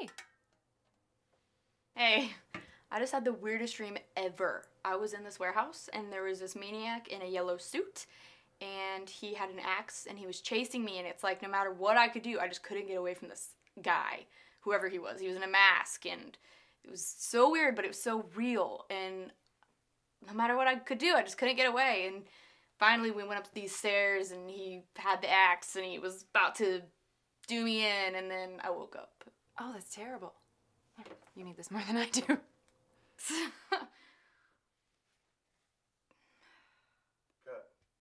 Hey, Hey. I just had the weirdest dream ever. I was in this warehouse and there was this maniac in a yellow suit and he had an axe and he was chasing me and it's like no matter what I could do, I just couldn't get away from this guy, whoever he was. He was in a mask and it was so weird, but it was so real and no matter what I could do, I just couldn't get away and finally we went up these stairs and he had the axe and he was about to do me in and then I woke up. Oh, that's terrible. You need this more than I do.